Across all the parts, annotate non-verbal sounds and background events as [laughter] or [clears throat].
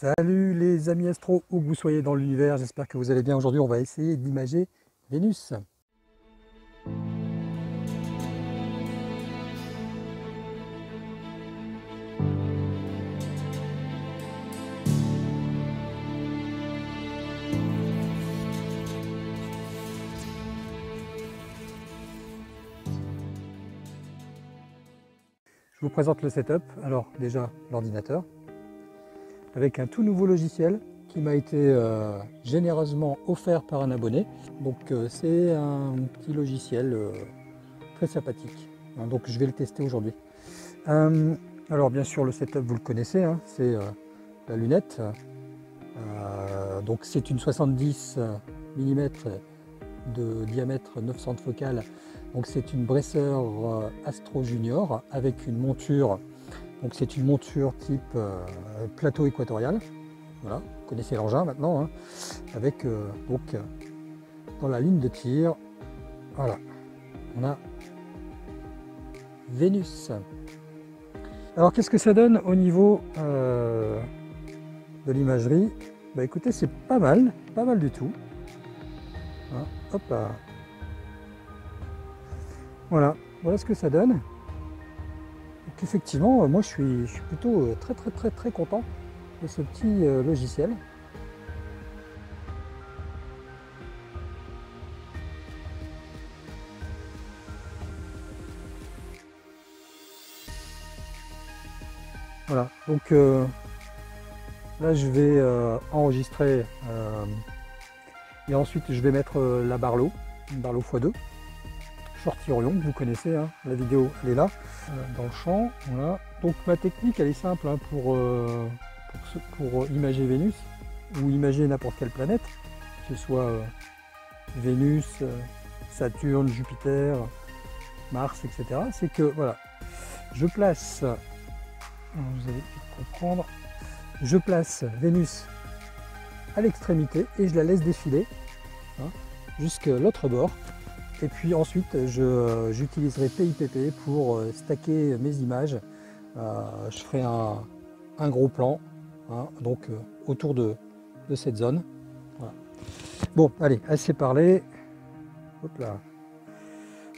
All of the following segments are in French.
Salut les amis astro, où que vous soyez dans l'univers, j'espère que vous allez bien. Aujourd'hui, on va essayer d'imager Vénus. Je vous présente le setup. Alors déjà l'ordinateur, avec un tout nouveau logiciel qui m'a été euh, généreusement offert par un abonné. Donc euh, c'est un petit logiciel euh, très sympathique. Hein, donc je vais le tester aujourd'hui. alors bien sûr le setup vous le connaissez, hein, c'est la lunette. donc c'est une 70 mm de diamètre 900 focale. Donc c'est une Bresser Astro Junior avec une monture donc c'est une monture type euh, plateau équatorial. Voilà, vous connaissez l'engin maintenant, hein. avec euh, donc dans la ligne de tir, voilà, on a Vénus. Alors qu'est-ce que ça donne au niveau euh, de l'imagerie? Bah écoutez, c'est pas mal, pas mal du tout. Hein, hop là. Voilà, voilà ce que ça donne effectivement, euh, moi je suis, plutôt euh, très très très très content de ce petit euh, logiciel. Voilà, donc là je vais enregistrer et ensuite je vais mettre la barlow, une barlow x2 Orion, que vous connaissez, hein. la vidéo elle est là, euh, dans le champ. Voilà. Donc ma technique elle est simple hein, pour, euh, pour, imager Vénus ou imager n'importe quelle planète, que ce soit euh, Vénus, Saturne, Jupiter, Mars, etc. C'est que voilà, je place, vous allez comprendre, je place Vénus à l'extrémité et je la laisse défiler hein, jusqu'à l'autre bord et puis ensuite, j'utiliserai PIPP pour euh, stacker mes images. Euh, je ferai un, gros plan, hein, donc euh, autour de, cette zone. Bon, allez, assez parlé. Hop là.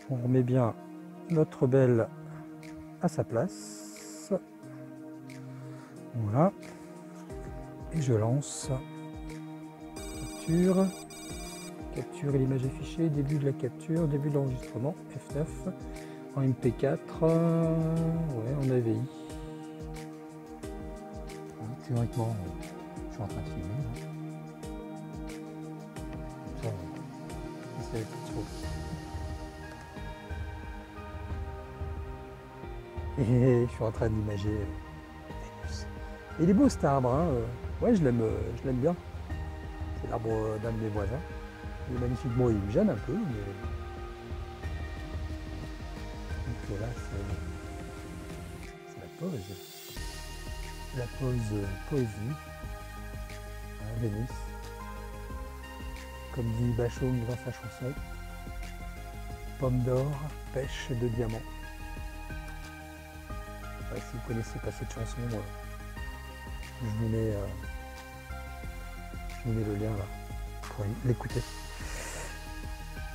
On remet bien notre belle à sa place. Voilà. Et je lance. Capture capture et l'image affichée, début de la capture, début de l'enregistrement, F9, en MP4, euh, ouais, en AVI. Hein, théoriquement, je suis en train de filmer. Hein. Ça C'est la petite Et [laughs] je suis en train d'imager Vénus. Il est beau cet arbre, hein. ouais je l'aime je l'aime bien. C'est l'arbre d'un de mes voisins. Il est magnifique. Bon, il me gêne un peu, mais. Donc là, c'est la pause. La pause poésie. Hein, Vénus. Comme dit Bachaume dans sa chanson. Pomme d'or, pêche de diamants. si vous connaissez pas cette chanson, euh, je vous mets, euh, je vous mets le lien là pour l'écouter.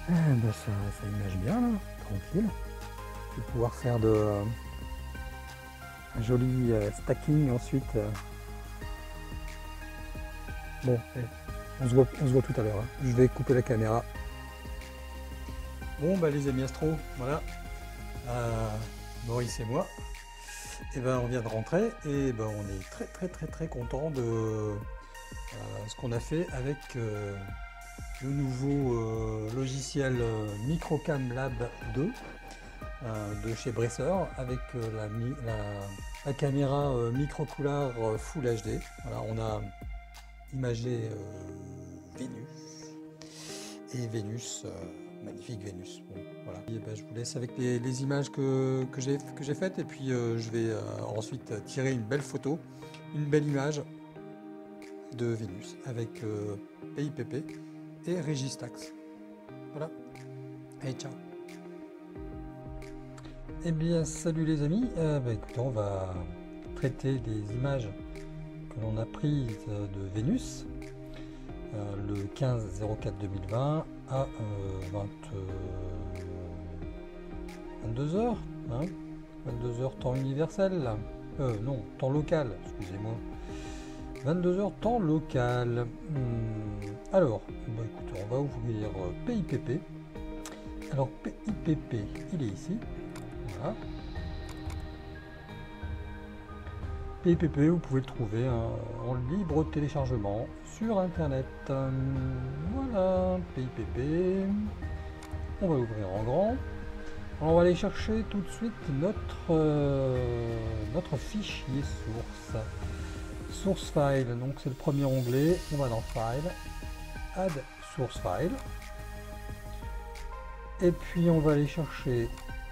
Eh ben, ça, image bien là, tranquille. Je pouvoir faire de un joli euh, stacking ensuite. Euh. Bon, on, se voit, tout à l'heure. Hein. Je vais couper la caméra. Bon bah les amis astro, voilà. Euh, Maurice et moi. Et eh ben on vient de rentrer et ben on est très très très très content de ce qu'on a fait avec le nouveau euh, logiciel euh, Microcam Lab 2 euh, de chez Bresser avec la, caméra micro couleur Full HD. On a imagé Vénus et Vénus, magnifique Vénus. voilà. Ben, je vous laisse avec les, images que, que j'ai faites et puis je vais ensuite tirer une belle photo, une belle image de Vénus avec PIPP et Registax. Voilà. Allez, ciao. Eh bien, salut les amis. Euh, bah, écoutez, on va traiter des images que l'on a prise de Vénus le 15 04 2020 à 22 heures, 22 heures temps universel, euh, non, temps local, excusez-moi. 22 heures temps local. Hmm, alors, bah, on va ouvrir PIPP. Alors PIPP, il est ici. Voilà. PIPP, vous pouvez le trouver hein, en libre téléchargement sur internet. Voilà, PIPP. On va ouvrir en grand. on va aller chercher tout de suite notre, euh, notre fichier source. Source file, donc c'est le premier onglet. On va dans File, Add Source File. Et puis on va aller chercher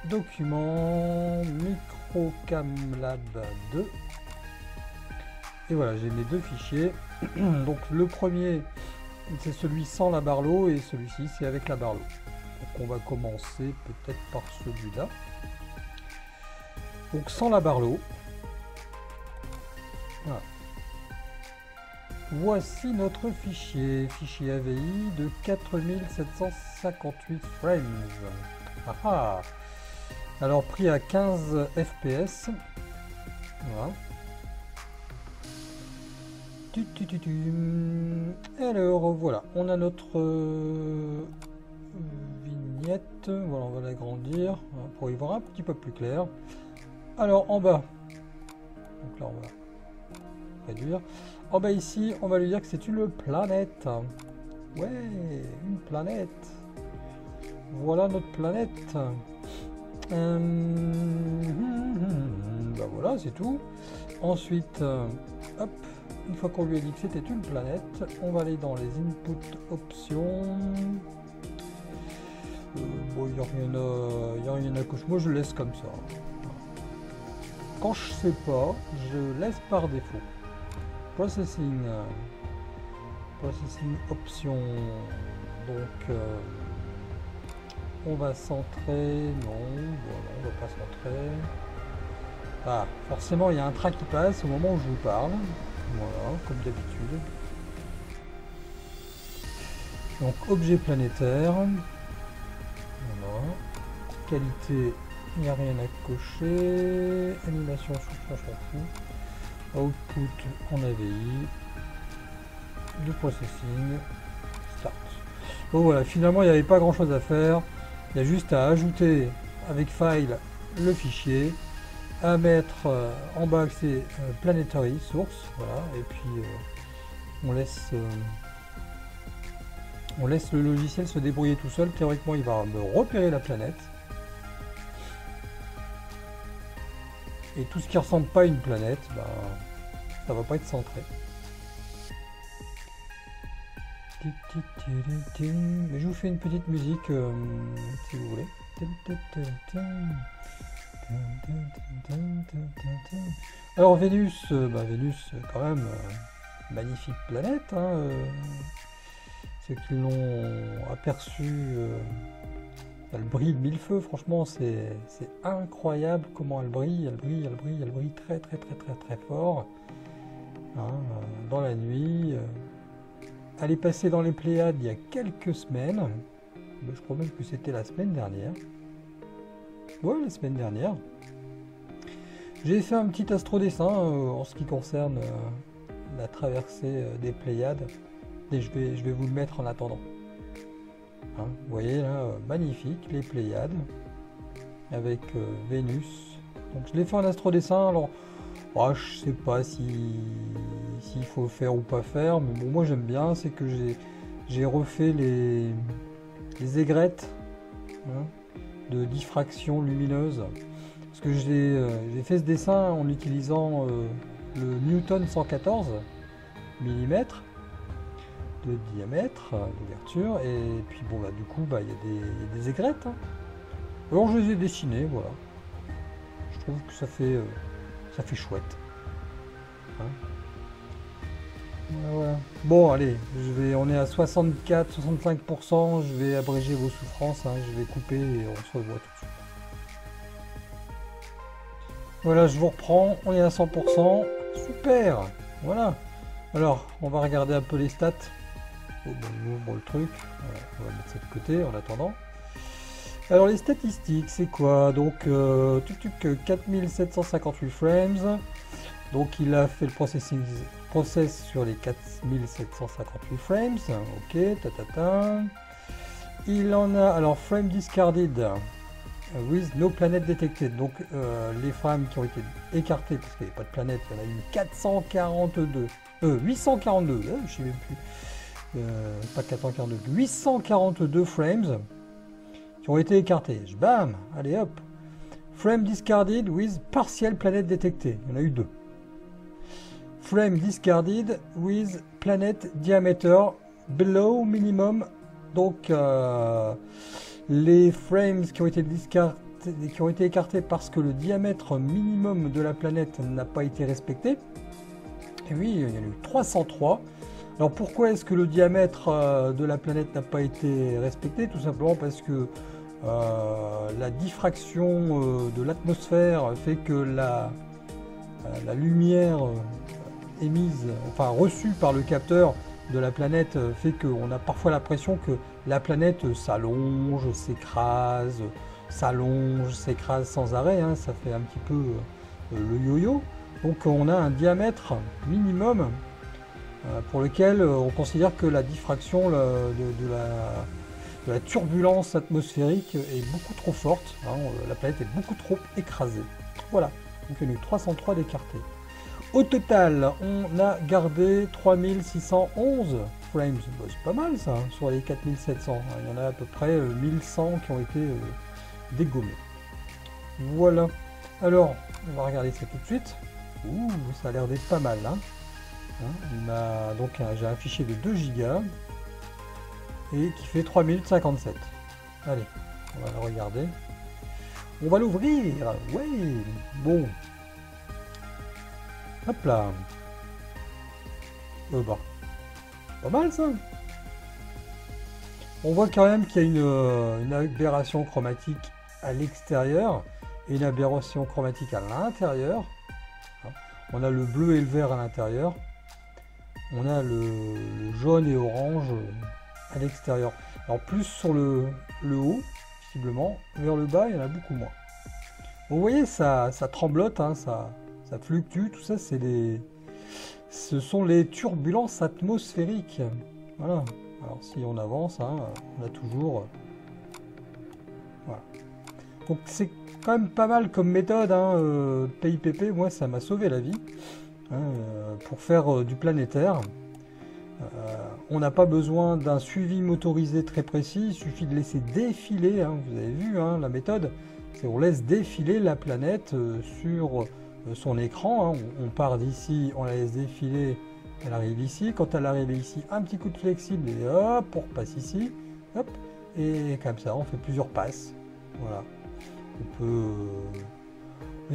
Document Microcamlab 2 et voilà, j'ai mes deux fichiers. [clears throat] Donc le premier, c'est celui sans la barlow et celui-ci, c'est avec la barlow. Donc on va commencer peut-être par celui-là. Donc sans la barlow. Voici notre fichier, fichier AVI de 4758 frames. Ah, ah. Alors pris à 15 fps. Voilà. Alors voilà, on a notre euh, vignette. Voilà, on va l'agrandir hein, pour y voir un petit peu plus clair. Alors en bas, donc là on va réduire. En bas ici, on va lui dire que c'est une planète. Ouais, une planète. Voilà notre planète. Euh, bah voilà, c'est tout. Ensuite, euh, une fois qu'on lui a dit que c'était une planète, on va aller dans les input options. Euh, bon, il n'y a a rien à coucher. Moi, je laisse comme ça. Quand je sais pas, je laisse par défaut. Processing. Processing option. Donc, euh, on va centrer. Non, voilà, on va pas centrer. Ah, forcément, il y a un train qui passe au moment où je vous parle. Voilà, comme d'habitude. Donc objet planétaire. Voilà. Qualité, il n'y a rien à cocher. Animation souffle, on s'en Output en AVI. De processing. Start. Bon voilà, finalement il n'y avait pas grand chose à faire. Il y a juste à ajouter avec file le fichier à mettre euh, en bas c'est euh, planetary source voilà et puis euh, on laisse le logiciel se débrouiller tout seul théoriquement il va me repérer la planète et tout ce qui ressemble pas à une planète bah, ça va pas être centré je vous fais une petite musique si vous voulez alors Vénus, euh, bah, Vénus quand même, euh, magnifique planète. Hein, euh, ceux qui l'ont aperçu, elle brille mille feux, franchement c'est incroyable comment elle brille, elle brille, elle brille, elle brille très très très très très fort. Hein, dans la nuit. Elle est passée dans les Pléiades il y a quelques semaines. Je crois même que c'était la semaine dernière. Ouais, la semaine dernière. J'ai fait un petit astrodessin euh, en ce qui concerne euh, la traversée euh, des Pléiades. Et je vais vous le mettre en attendant. Hein, vous voyez là, magnifique, les Pléiades. Avec Vénus. Donc je l'ai fait en astrodessin. Alors, oh, je sais pas si s'il faut faire ou pas faire. Mais bon, moi j'aime bien. C'est que j'ai refait les, aigrettes. Hein, de diffraction lumineuse. Parce que j'ai fait ce dessin en utilisant euh, le Newton 114 mm de diamètre euh, d'ouverture et puis bon bah du coup bah il y, a des aigrettes hein. alors je les ai dessinées voilà je trouve que ça fait euh, ça fait chouette hein. Bon, allez, je vais, on est à 64-65%. Je vais abréger vos souffrances. Hein, je vais couper et on se revoit tout de suite. Voilà, je vous reprends. On est à 100%. Super Voilà. Alors, on va regarder un peu les stats. Oh, le truc. on va mettre ça de côté en attendant. Alors les statistiques, c'est quoi? Donc, euh, 4758 frames. Donc il a fait le processing, process sur les 4758 frames. Ok, ta, ta, ta. Il en a, alors frame discarded with no planet detected. Donc euh, les frames qui ont été écartées parce qu'il n'y avait pas de planète, il y en a eu 442. Euh, 842, hein, je sais même plus. Euh, pas 442, 842 frames qui ont été écartés. Bam Allez hop Frame discarded with partial planet detected. Il y en a eu deux. Frame discarded with planet diameter below minimum. Donc euh, les frames qui ont été qui ont été écartés parce que le diamètre minimum de la planète n'a pas été respecté. Et oui, il y en a eu 303. Alors pourquoi est-ce que le diamètre euh, de la planète n'a pas été respecté? Tout simplement parce que euh, la diffraction euh, de l'atmosphère fait que la, lumière émise, enfin reçue par le capteur de la planète fait qu'on a parfois l'impression que la planète s'allonge, s'écrase, s'allonge, s'écrase sans arrêt, hein. ça fait un petit peu le yo-yo. Donc on a un diamètre minimum pour lequel euh, on considère que la diffraction de, la, turbulence atmosphérique est beaucoup trop forte. Hein, euh, la planète est beaucoup trop écrasée. Voilà, donc il y a eu 303 d'écartés. Au total, on a gardé 3611 frames. Bah, c'est pas mal ça, hein, sur les 4700. Il y en a à peu près 1100 qui ont été dégommés. Voilà. Alors, on va regarder ça tout de suite. Ouh, ça a l'air d'être pas mal. Hein. Hein, donc j'ai un fichier de 2 gigas et qui fait 3 minutes 57. Allez, on va le regarder. On va l'ouvrir. Ouais, bon. Hop là. Euh, bah. Pas mal ça. On voit quand même qu'il y a une, euh, une aberration chromatique à l'extérieur et une aberration chromatique à l'intérieur. On a le bleu et le vert à l'intérieur on a le, jaune et orange à l'extérieur. Alors plus sur le, haut, visiblement, vers le bas, il y en a beaucoup moins. Vous voyez, ça, ça tremblote, hein, ça, fluctue, tout ça, c'est les, ce sont les turbulences atmosphériques. Voilà. Alors si on avance, hein, on a toujours... Voilà. Donc c'est quand même pas mal comme méthode, hein, euh, PIPP, moi ça m'a sauvé la vie. Hein, euh, pour faire euh, du planétaire. Euh, on n'a pas besoin d'un suivi motorisé très précis, il suffit de laisser défiler, hein, vous avez vu hein, la méthode, c'est on laisse défiler la planète sur son écran, on, part d'ici, on la laisse défiler, elle arrive ici, quand elle arrive ici, un petit coup de flexible et hop, on repasse ici, hop, et comme ça on fait plusieurs passes, voilà. On peut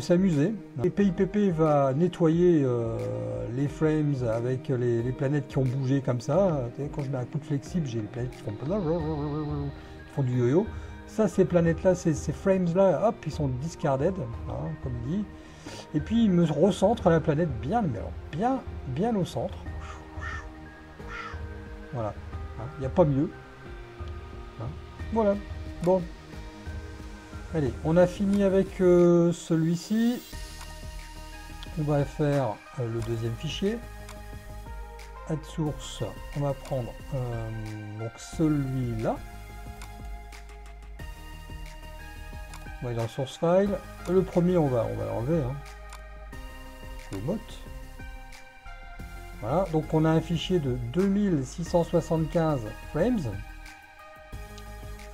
s'amuser. Et PIPP va nettoyer euh, les frames avec les, planètes qui ont bougé comme ça. Quand je mets un coup de flexible, j'ai les planètes qui font, du yo-yo. Ça, ces planètes-là, ces, frames-là, hop, ils sont discarded, hein, comme dit. Et puis, il me recentre la planète bien, bien, bien au centre. Voilà. Hein, il n'y a pas mieux. Hein, voilà. Bon, Allez, on a fini avec euh, celui-ci. On va faire euh, le deuxième fichier. Add source, on va prendre euh, donc celui-là. On va aller dans source file. Le premier, on va, on va l'enlever. Hein. Le mot. Voilà, donc on a un fichier de 2675 frames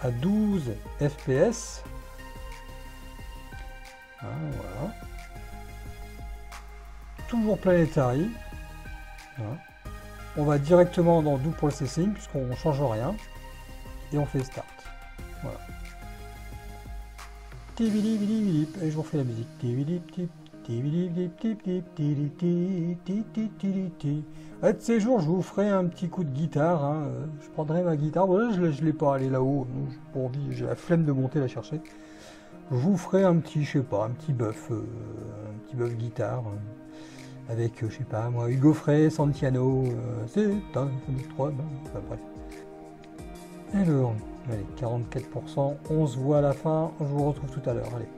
à 12 fps voilà. Toujours Planetary. On va directement dans Do Processing puisqu'on ne change rien. Et on fait Start. Voilà. Et je vous refais la musique. de ces jours, je vous ferai un petit coup de guitare. Hein. Je prendrai ma guitare. Je ne l'ai pas allé là-haut. J'ai la flemme de monter la chercher je vous ferai un petit, je sais pas, un petit buff, euh, un petit buff guitare. avec, je sais pas moi, Hugo Frey, Santiano, c'est un, 3, enfin bref. Alors, allez, 44%, on se voit à la fin, je vous retrouve tout à l'heure, allez.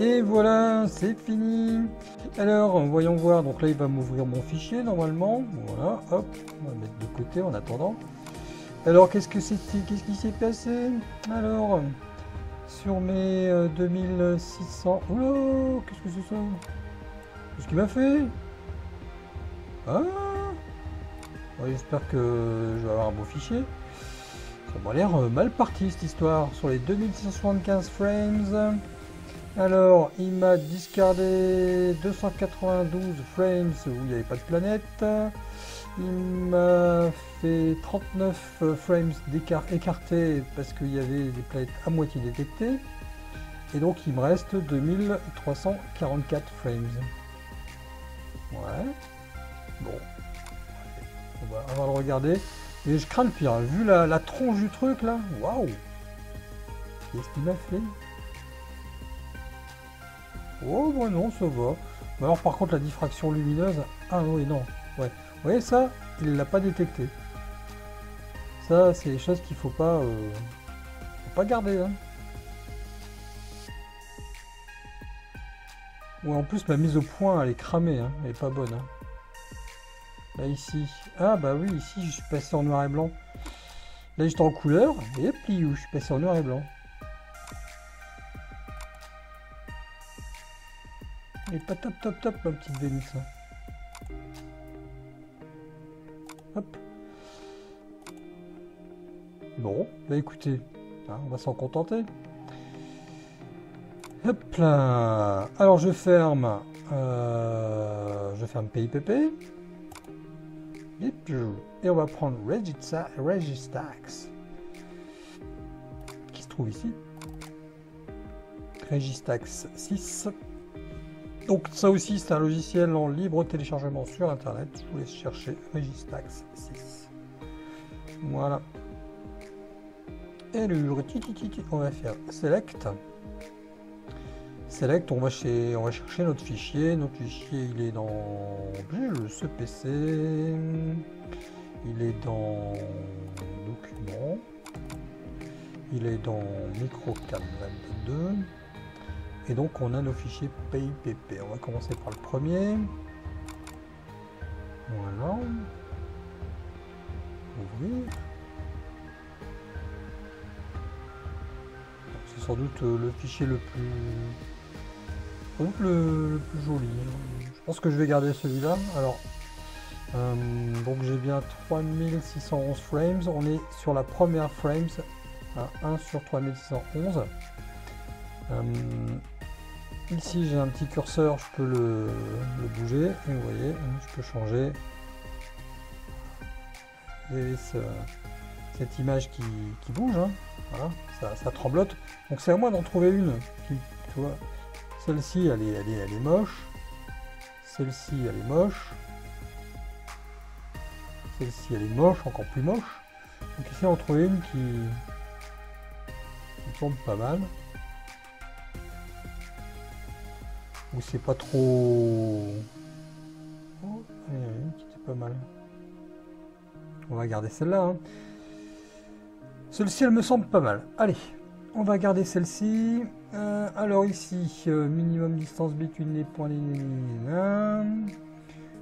Et voilà, c'est fini. Alors, voyons voir. Donc là, il va m'ouvrir mon fichier normalement. Voilà, hop, on va mettre de côté en attendant. Alors, qu'est-ce que c'était Qu'est-ce qui s'est passé? Alors, sur mes 2600... Oh qu'est-ce que c'est ça? Qu'est-ce qu'il m'a fait? Ah J'espère que je vais avoir un beau fichier. Ça m'a l'air euh, mal parti cette histoire. Sur les 2675 frames... Alors, il m'a discardé 292 frames où il n'y avait pas de planète. Il m'a fait 39 frames écartés parce qu'il y avait des planètes à moitié détectées. Et donc il me reste 2344 frames. Ouais. Bon. On va, le regarder. Et je crains le pire. Vu la, la tronche du truc là, waouh Qu'est-ce qu'il m'a fait? Oh, bah non, ça va. Mais alors, par contre, la diffraction lumineuse... Ah oui, non. Ouais. Vous voyez, ça, il l'a pas détecté. Ça, c'est des choses qu'il faut pas... Euh, faut pas garder, hein. Ouais, en plus, ma mise au point, elle est cramée, hein. Elle est pas bonne, hein. Là, ici. Ah, bah oui, ici, je suis passé en noir et blanc. Là, j'étais en couleur. Et hop, je suis passé en noir et blanc. Est pas top top top ma petite Vénus. Bon, bah écoutez, hein, on va s'en contenter. Hop là. Alors je ferme. Euh, je ferme PIPP. Et on va prendre Registax. Qui se trouve ici. Registax 6. Donc ça aussi c'est un logiciel en libre téléchargement sur internet. Je vous laisse chercher Registax 6. Voilà. Et le on va faire select. Select, on va, on va chercher notre fichier. Notre fichier il est dans ce PC. Il est dans document. Il est dans microcam 22. Et donc on a nos fichiers PIPP. On va commencer par le premier. Voilà. Ouvrir. C'est sans doute euh, le fichier le plus, le, plus joli. Hein. Je pense que je vais garder celui-là. Alors, euh, donc j'ai bien 3611 frames. On est sur la première frames, 1 sur 3611. Ici j'ai un petit curseur, je peux le, bouger et vous voyez, je peux changer. Vous avez cette image qui, bouge, hein. voilà, ça, tremblote. Donc c'est à moi d'en trouver une. Celle-ci elle est, elle, elle est moche. Celle-ci elle est moche. Celle-ci elle est moche, encore plus moche. Donc ici on trouve une qui tombe pas mal. Ou c'est pas trop... Oh, pas mal. On va garder celle-là. Hein. Celle-ci, elle me semble pas mal. Allez, on va garder celle-ci. Euh, alors ici, euh, minimum distance between les points.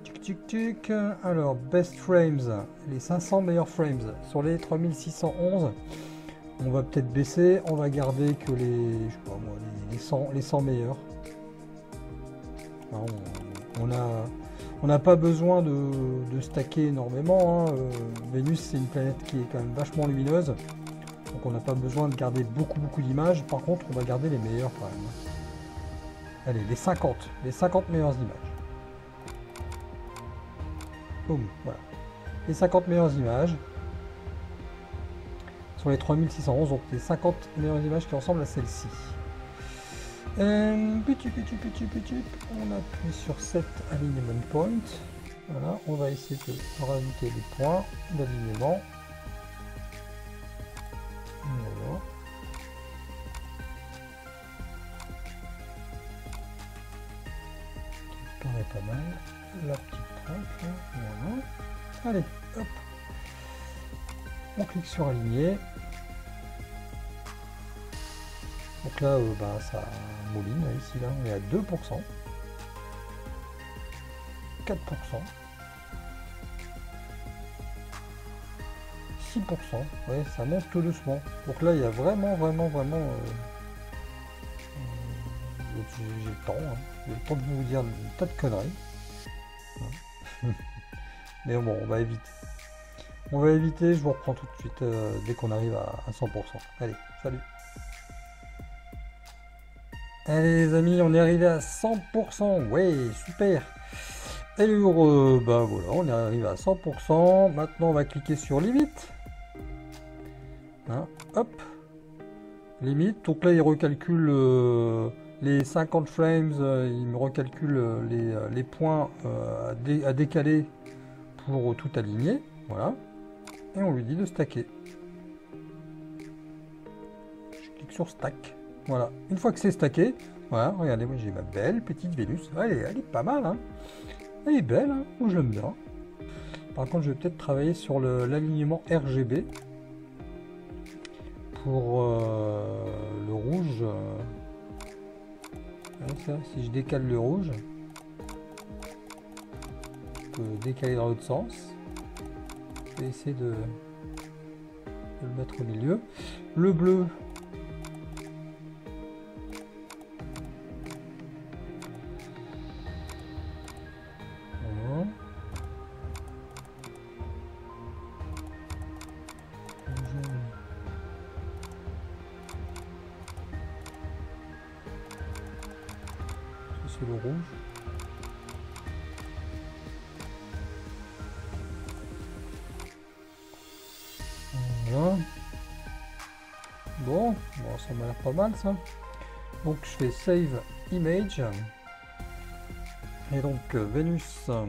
Tic tic tic. Alors, best frames, les 500 meilleurs frames sur les 3611. On va peut-être baisser, on va garder que les, moi, les, 100, les 100 meilleurs. On a on n'a pas besoin de, stacker énormément. Hein. Euh, Vénus, c'est une planète qui est quand même vachement lumineuse. Donc on n'a pas besoin de garder beaucoup beaucoup d'images. Par contre, on va garder les meilleures quand même. Allez, les 50. Les 50 meilleures images. Boum, voilà. Les 50 meilleures images. Sur les 3611, donc les 50 meilleures images qui ressemblent à celle-ci. Euh, petit, petit, petit, petit, on appuie sur Set Alignment Point. Voilà, on va essayer de rajouter des points d'alignement. Voilà. pas mal. La petite pompe, là, voilà. Allez, hop. On clique sur aligner. Là, euh, bah, ça mouline, ici, là, on est à 2%. 4%. 6%. Ouais, ça monte tout doucement. Donc là, il y a vraiment, vraiment, vraiment... euh, euh, j'ai le temps, hein. le temps de vous dire un tas de conneries. [laughs] Mais bon, on va éviter. On va éviter, je vous reprends tout de suite dès qu'on arrive à, à 100%. Allez, salut Allez les amis, on est arrivé à 100%. Ouais, super. Et euh, bah voilà, on est arrivé à 100%. Maintenant, on va cliquer sur limite. Hein, hop. Limite. Donc là, il recalcule euh, les 50 frames. euh, il me recalcule euh, les, points à décaler pour tout aligner. Voilà. Et on lui dit de stacker. Je clique sur stack. Voilà. Une fois que c'est stacké, voilà, regardez, moi j'ai ma belle petite Vénus. Elle est, elle est pas mal, hein. Elle est belle, hein. Je l'aime bien. Par contre, je vais peut-être travailler sur l'alignement RGB. Pour euh, le rouge. euh, ça, si je décale le rouge, je peux décaler dans l'autre sens. Je vais essayer de le mettre au milieu. Le bleu, mal ça. Donc je fais save image. Et donc euh, Vénus. euh,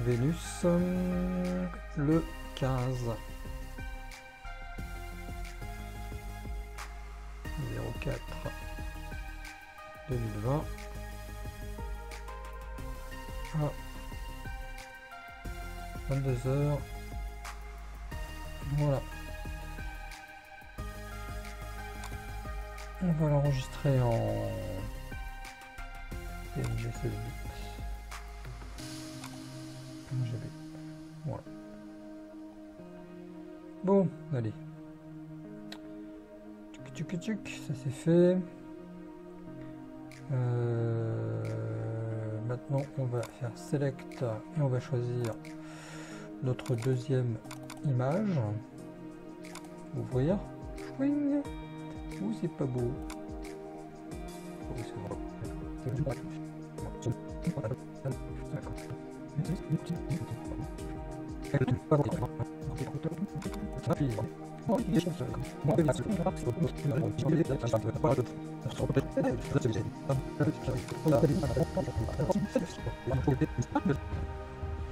Vénus euh, le 15. 04 2020 à 22 heures. Voilà. On va l'enregistrer en PNG 16 bits. RGB. Voilà. Bon, allez. Tchuc, tchuc, tchuc, ça c'est fait. Euh, maintenant, on va faire select et on va choisir notre deuxième image. Ouvrir. Chouing. C'est pas beau.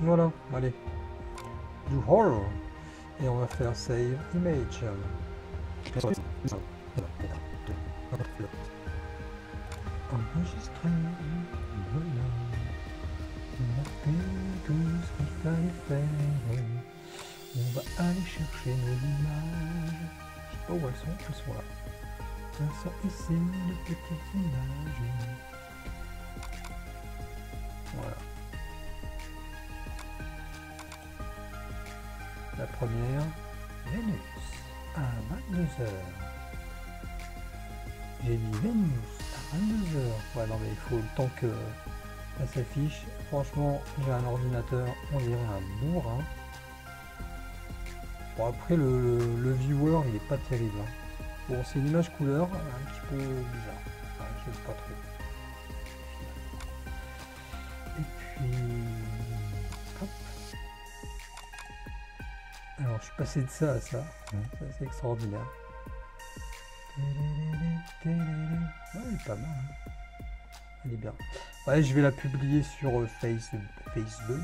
Voilà, allez. Du horror. Et on va faire save image. Enregistrer. Voilà. On a tout ce qu'il fallait faire. On va aller chercher nos images. Je sais pas où elles sont, elles sont là. Elles sont ici, les petites images. Voilà. La première, Vénus, à 22h. J'ai dit Vénus, à 22h. Ouais, non, mais il faut le temps que elle s'affiche. Franchement, j'ai un ordinateur, on dirait un bourrin. Bon, après, le, le viewer, il est pas terrible. hein. Bon, c'est une image couleur, un petit peu bizarre. Ouais, je sais pas trop. Et puis... Hop. Alors, je suis passé de ça à ça. Ça, c'est extraordinaire. Ouais, est pas mal. hein. Elle est bien. Ouais, je vais la publier sur euh, Face- Facebook.